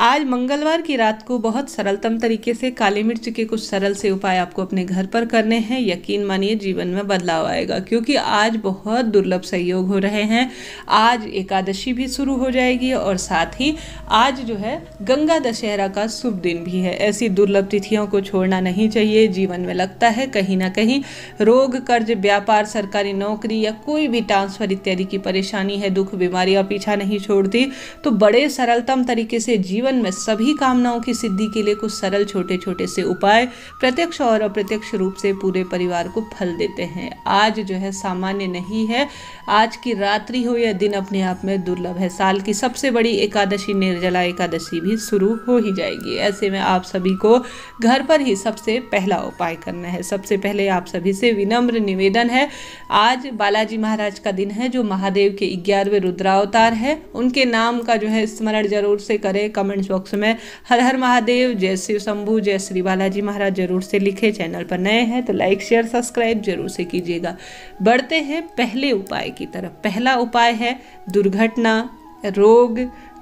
आज मंगलवार की रात को बहुत सरलतम तरीके से काली मिर्च के कुछ सरल से उपाय आपको अपने घर पर करने हैं। यकीन मानिए, जीवन में बदलाव आएगा, क्योंकि आज बहुत दुर्लभ सहयोग हो रहे हैं। आज एकादशी भी शुरू हो जाएगी और साथ ही आज जो है, गंगा दशहरा का शुभ दिन भी है। ऐसी दुर्लभ तिथियों को छोड़ना नहीं चाहिए। जीवन में लगता है, कहीं ना कहीं रोग, कर्ज, व्यापार, सरकारी नौकरी या कोई भी ट्रांसफ़र इत्यादि की परेशानी है, दुख बीमारियाँ पीछा नहीं छोड़ती। तो बड़े सरलतम तरीके से जीवन जीवन में सभी कामनाओं की सिद्धि के लिए कुछ सरल छोटे छोटे से उपाय प्रत्यक्ष और अप्रत्यक्ष रूप से पूरे परिवार को फल देते हैं। आज जो है सामान्य नहीं है। आज की रात्रि हो या दिन अपने आप में दुर्लभ है। साल की सबसे बड़ी एकादशी, निर्जला एकादशी भी शुरू हो ही जाएगी। ऐसे में आप सभी को घर पर ही सबसे पहला उपाय करना है। सबसे पहले आप सभी से विनम्र निवेदन है। आज बालाजी महाराज का दिन है, जो महादेव के ग्यारहवें रुद्रावतार है। उनके नाम का जो है स्मरण ज़रूर से करें, कमेंट कमेंट्स बॉक्स में हर हर महादेव, जय शिव शंभु, जय श्री बालाजी महाराज ज़रूर से लिखे। चैनल पर नए हैं तो लाइक, शेयर, सब्सक्राइब ज़रूर से कीजिएगा। बढ़ते हैं पहले उपाय की तरफ़। पहला उपाय है दुर्घटना, रोग,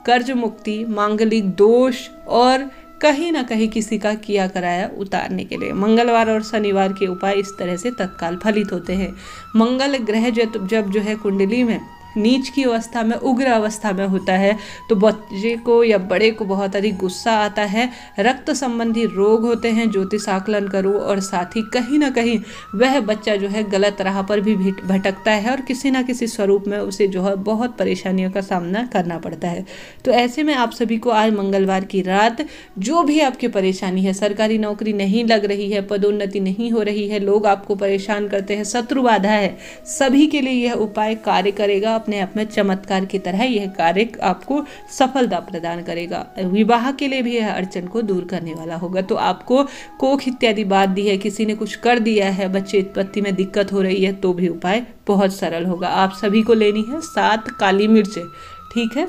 कर्ज मुक्ति, मांगलिक दोष और कहीं ना कहीं किसी का किया कराया उतारने के लिए। मंगलवार और शनिवार के उपाय इस तरह से तत्काल फलित होते हैं। मंगल ग्रह जब जो है कुंडली में नीच की अवस्था में, उग्र अवस्था में होता है। तो बच्चे को या बड़े को बहुत अधिक गुस्सा आता है। रक्त संबंधी रोग होते हैं, ज्योतिष आकलन करो और साथ ही कहीं ना कहीं वह बच्चा जो है गलत राह पर भी भटकता है और किसी ना किसी स्वरूप में उसे जो है बहुत परेशानियों का सामना करना पड़ता है। तो ऐसे में आप सभी को आज मंगलवार की रात जो भी आपकी परेशानी है, सरकारी नौकरी नहीं लग रही है, पदोन्नति नहीं हो रही है, लोग आपको परेशान करते हैं, शत्रु बाधा है, सभी के लिए यह उपाय कार्य करेगा। अपने आप में चमत्कार की तरह यह कार्य आपको सफलता प्रदान करेगा। विवाह के लिए भी यह अड़चन को दूर करने वाला होगा। तो आपको कोख इत्यादि बात दी है, किसी ने कुछ कर दिया है, बच्चे उत्पत्ति में दिक्कत हो रही है तो भी उपाय बहुत सरल होगा। आप सभी को लेनी है सात काली मिर्च, ठीक है?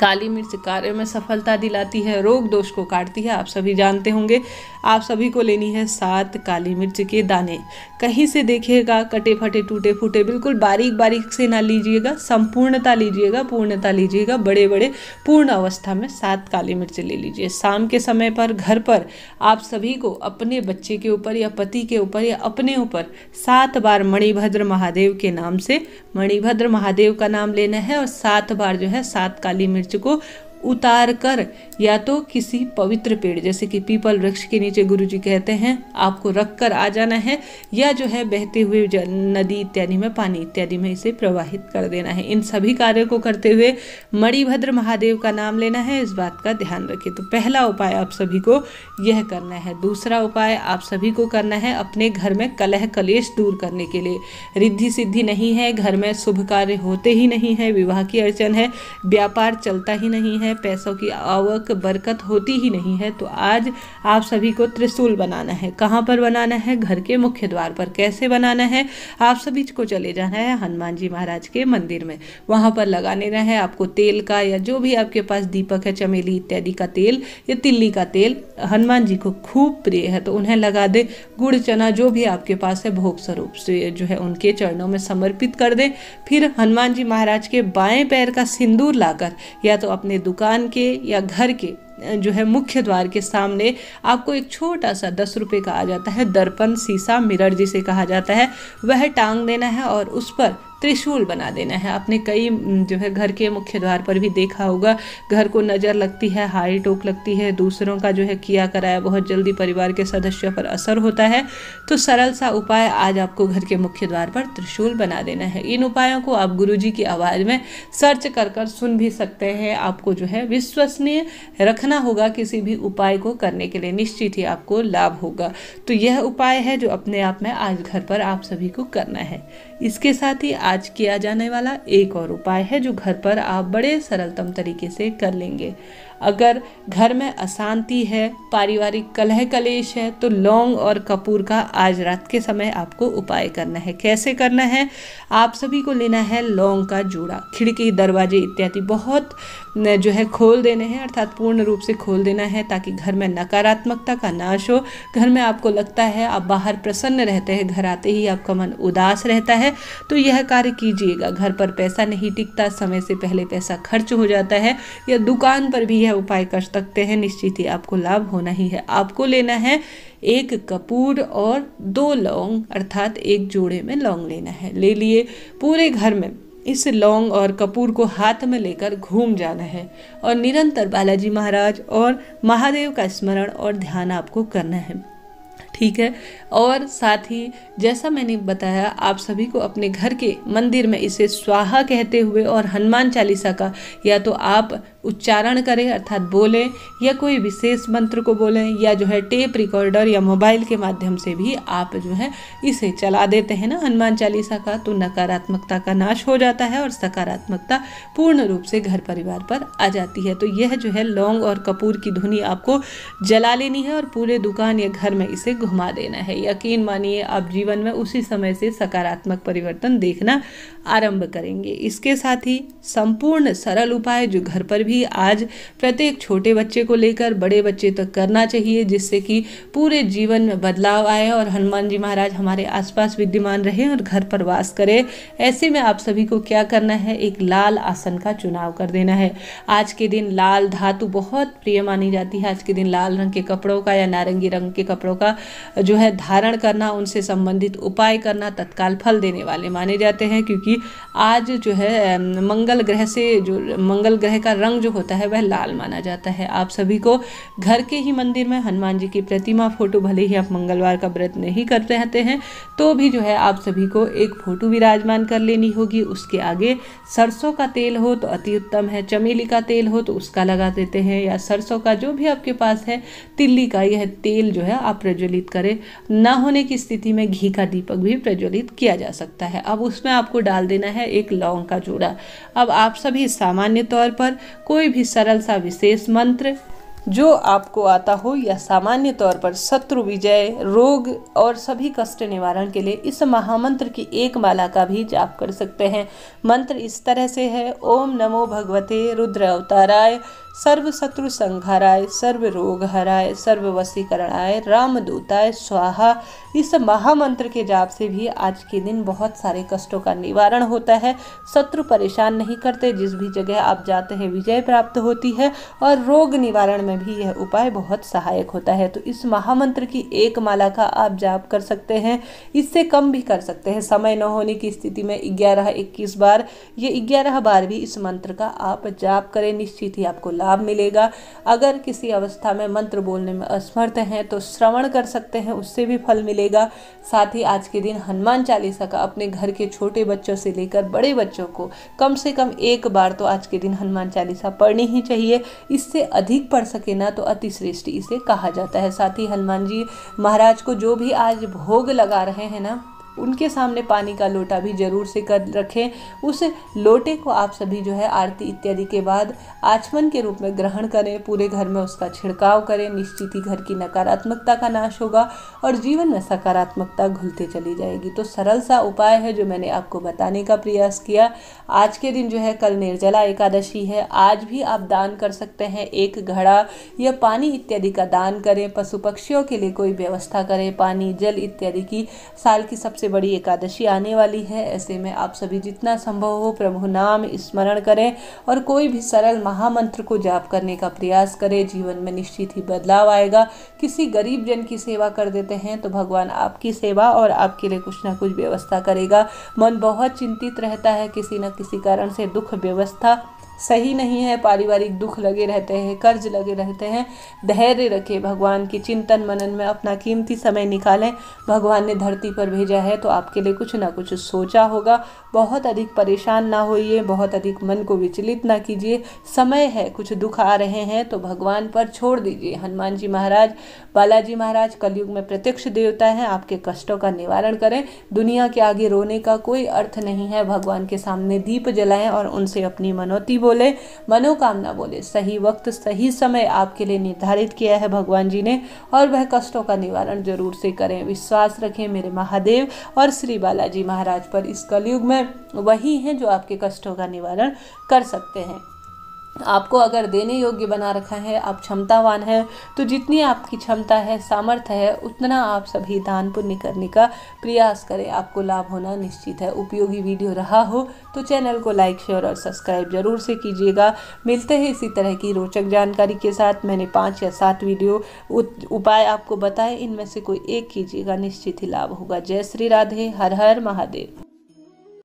काली मिर्च कार्य में सफलता दिलाती है, रोग दोष को काटती है। आप सभी जानते होंगे, आप सभी को लेनी है सात काली मिर्च के दाने। कहीं से देखिएगा कटे फटे टूटे फूटे बिल्कुल बारीक बारीक से ना लीजिएगा, संपूर्णता लीजिएगा, पूर्णता लीजिएगा बड़े बड़े पूर्ण अवस्था में सात काली मिर्च ले लीजिए। शाम के समय पर, घर पर आप सभी को अपने बच्चे के ऊपर या पति के ऊपर या अपने ऊपर सात बार मणिभद्र महादेव के नाम से, मणिभद्र महादेव का नाम लेना है और सात बार जो है सात काली मिर्च को उतार कर या तो किसी पवित्र पेड़, जैसे कि पीपल वृक्ष के नीचे गुरु जी कहते हैं, आपको रख कर आ जाना है, या जो है बहते हुए नदी इत्यादि में, पानी इत्यादि में इसे प्रवाहित कर देना है। इन सभी कार्यों को करते हुए मणिभद्र महादेव का नाम लेना है, इस बात का ध्यान रखें तो पहला उपाय आप सभी को यह करना है। दूसरा उपाय आप सभी को करना है अपने घर में कलह कलेश दूर करने के लिए। रिद्धि सिद्धि नहीं है, घर में शुभ कार्य होते ही नहीं है, विवाह की अड़चन है, व्यापार चलता ही नहीं है है, पैसों की आवक बरकत होती ही नहीं है तो आज आप सभी को त्रिशूल बनाना है। कहाँ पर बनाना है? घर के मुख्य द्वार पर। कैसे बनाना है? आप सभी को चले जाना है हनुमान जी महाराज के मंदिर में। वहाँ पर लगाने है आपको तेल का या जो भी आपके पास दीपक है, चमेली इत्यादि का तेल या तिल्ली का तेल। हनुमान जी को खूब प्रिय है तो उन्हें लगा दे, गुड़, चना, जो भी आपके पास है, भोग स्वरूप से जो है उनके चरणों में समर्पित कर दे। फिर हनुमान जी महाराज के बाएँ पैर का सिंदूर लाकर या तो अपने दुख दुकान के या घर के जो है मुख्य द्वार के सामने आपको एक छोटा सा दस रुपये का आ जाता है। दर्पण, सीसा, मिरर जिसे कहा जाता है, वह टांग देना है और उस पर त्रिशूल बना देना है। आपने कई जो है घर के मुख्य द्वार पर भी देखा होगा, घर को नज़र लगती है, हाई टोक लगती है, दूसरों का जो है किया कराया बहुत जल्दी परिवार के सदस्यों पर असर होता है। तो सरल सा उपाय आज आपको घर के मुख्य द्वार पर त्रिशूल बना देना है। इन उपायों को आप गुरु की आवाज़ में सर्च कर कर सुन भी सकते हैं। आपको जो है विश्वसनीय रखना होगा किसी भी उपाय को करने के लिए, निश्चित ही आपको लाभ होगा। तो यह उपाय है जो अपने आप में आज घर पर आप सभी को करना है। इसके साथ ही आज किया जाने वाला एक और उपाय है जो घर पर आप बड़े सरलतम तरीके से कर लेंगे। अगर घर में अशांति है, पारिवारिक कलह कलेश है तो लौंग और कपूर का आज रात के समय आपको उपाय करना है। कैसे करना है? आप सभी को लेना है लौंग का जूड़ा। खिड़की, दरवाजे इत्यादि बहुत जो है खोल देने हैं, अर्थात पूर्ण रूप से खोल देना है ताकि घर में नकारात्मकता का नाश हो। घर में आपको लगता है आप बाहर प्रसन्न रहते हैं, घर आते ही आपका मन उदास रहता है तो यह कार्य कीजिएगा। घर पर पैसा नहीं टिकता, समय से पहले पैसा खर्च हो जाता है या दुकान पर भी उपाय कर सकते हैं। निश्चित ही आपको लाभ होना ही है। आपको लेना है एक कपूर और दो लौंग, अर्थात एक जोड़े में लौंग लेना है। ले लिए पूरे घर में। इस लौंग और कपूर को हाथ में लेकर घूम जाना है। और निरंतर बालाजी महाराज और महादेव का स्मरण और ध्यान आपको करना है। ठीक है? और साथ ही, जैसा मैंने बताया, आप सभी को अपने घर के मंदिर में इसे स्वाहा कहते हुए और हनुमान चालीसा का, या तो आप उच्चारण करें, अर्थात बोलें, या कोई विशेष मंत्र को बोलें, या जो है टेप रिकॉर्डर या मोबाइल के माध्यम से भी आप जो है इसे चला देते हैं ना हनुमान चालीसा का तो नकारात्मकता का नाश हो जाता है और सकारात्मकता पूर्ण रूप से घर परिवार पर आ जाती है। तो यह जो है लौंग और कपूर की धुनी आपको जला लेनी है और पूरे दुकान या घर में इसे घुमा देना है। यकीन मानिए, आप जीवन में उसी समय से सकारात्मक परिवर्तन देखना आरंभ करेंगे। इसके साथ ही संपूर्ण सरल उपाय जो घर पर भी आज प्रत्येक छोटे बच्चे को लेकर बड़े बच्चे तक करना चाहिए, जिससे कि पूरे जीवन में बदलाव आए और हनुमान जी महाराज हमारे आसपास विद्यमान रहे और घर पर वास करें। ऐसे में आप सभी को क्या करना है? एक लाल आसन का चुनाव कर देना है। आज के दिन लाल धातु बहुत प्रिय मानी जाती है। आज के दिन लाल रंग के कपड़ों का या नारंगी रंग के कपड़ों का जो है धारण करना, उनसे संबंधित उपाय करना तत्काल फल देने वाले माने जाते हैं, क्योंकि आज जो है मंगल ग्रह से जो, मंगल ग्रह का रंग जो होता है वह लाल माना जाता है। आप सभी को घर के ही मंदिर में हनुमान जी की प्रतिमा फ़ोटो भले ही आप मंगलवार का व्रत नहीं करते रहते हैं तो भी जो है आप सभी को एक फ़ोटो विराजमान कर लेनी होगी। उसके आगे सरसों का तेल हो तो अति उत्तम है, चमेली का तेल हो तो उसका लगा देते हैं, या सरसों का जो भी आपके पास है, तिल्ली का यह तेल जो है आप प्रज्वलित करें। न होने की स्थिति में घी का दीपक भी प्रज्वलित किया जा सकता है। अब उसमें आपको डाल देना है एक लौंग का जोड़ा। अब आप सभी सामान्य तौर पर कोई भी सरल सा विशेष मंत्र जो आपको आता हो या सामान्य तौर पर शत्रु विजय, रोग और सभी कष्ट निवारण के लिए इस महामंत्र की एक माला का भी जाप कर सकते हैं। मंत्र इस तरह से है, ओम नमो भगवते रुद्र अवताराय। सर्व शत्रु संघाराय सर्व रोग हराय सर्व वसीकरणाय रामदूताय, स्वाहा। इस महामंत्र के जाप से भी आज के दिन बहुत सारे कष्टों का निवारण होता है। शत्रु परेशान नहीं करते, जिस भी जगह आप जाते हैं, विजय प्राप्त होती है और रोग निवारण में भी यह उपाय बहुत सहायक होता है। तो इस महामंत्र की एक माला का आप जाप कर सकते हैं। इससे कम भी कर सकते हैं। समय न होने की स्थिति में ग्यारह इक्कीस बार, ये ग्यारह बार भी इस मंत्र का आप जाप करें। निश्चित ही आपको लाभ लाभ मिलेगा। अगर किसी अवस्था में मंत्र बोलने में असमर्थ हैं तो श्रवण कर सकते हैं, उससे भी फल मिलेगा। साथ ही आज के दिन हनुमान चालीसा का अपने घर के छोटे बच्चों से लेकर बड़े बच्चों को कम से कम एक बार तो आज के दिन हनुमान चालीसा पढ़नी ही चाहिए। इससे अधिक पढ़ सके ना तो अति श्रेष्ठ इसे कहा जाता है। साथ ही हनुमान जी महाराज को जो भी आज भोग लगा रहे हैं ना उनके सामने पानी का लोटा भी ज़रूर से कर रखें। उस लोटे को आप सभी जो है आरती इत्यादि के बाद आचमन के रूप में ग्रहण करें। पूरे घर में उसका छिड़काव करें। निश्चित ही घर की नकारात्मकता का नाश होगा और जीवन में सकारात्मकता घुलते चली जाएगी। तो सरल सा उपाय है जो मैंने आपको बताने का प्रयास किया। आज के दिन जो है कल निर्जला एकादशी है। आज भी आप दान कर सकते हैं। एक घड़ा या पानी इत्यादि का दान करें। पशु पक्षियों के लिए कोई व्यवस्था करें। पानी, जल इत्यादि की साल की सबसे सबसे बड़ी एकादशी आने वाली है। ऐसे में आप सभी जितना संभव हो प्रभु नाम स्मरण करें और कोई भी सरल महामंत्र को जाप करने का प्रयास करें। जीवन में निश्चित ही बदलाव आएगा। किसी गरीब जन की सेवा कर देते हैं तो भगवान आपकी सेवा और आपके लिए कुछ ना कुछ व्यवस्था करेगा। मन बहुत चिंतित रहता है, किसी न किसी कारण से दुख व्यवस्था सही नहीं है, पारिवारिक दुख लगे रहते हैं, कर्ज लगे रहते हैं। धैर्य रखें भगवान की, चिंतन मनन में अपना कीमती समय निकालें। भगवान ने धरती पर भेजा है तो आपके लिए कुछ ना कुछ सोचा होगा। बहुत अधिक परेशान ना होइए, बहुत अधिक मन को विचलित ना कीजिए। समय है, कुछ दुख आ रहे हैं तो भगवान पर छोड़ दीजिए। हनुमान जी महाराज, बालाजी महाराज, कलयुग में प्रत्यक्ष देवता है, आपके कष्टों का निवारण करें। दुनिया के आगे रोने का कोई अर्थ नहीं है। भगवान के सामने दीप जलाएँ और उनसे अपनी मनोती बोले, मनोकामना बोले, सही वक्त, सही समय आपके लिए निर्धारित किया है भगवान जी ने और वह कष्टों का निवारण ज़रूर से करें। विश्वास रखें मेरे महादेव और श्री बालाजी महाराज पर। इस कलयुग में वही हैं जो आपके कष्टों का निवारण कर सकते हैं। आपको अगर देने योग्य बना रखा है, आप क्षमतावान हैं तो जितनी आपकी क्षमता है, सामर्थ्य है, उतना आप सभी दान पुण्य करने का प्रयास करें। आपको लाभ होना निश्चित है। उपयोगी वीडियो रहा हो तो चैनल को लाइक, शेयर और सब्सक्राइब ज़रूर से कीजिएगा। मिलते हैं इसी तरह की रोचक जानकारी के साथ। मैंने पाँच या सात वीडियो उपाय आपको बताए। इनमें से कोई एक कीजिएगा, निश्चित ही लाभ होगा। जय श्री राधे। हर हर महादेव।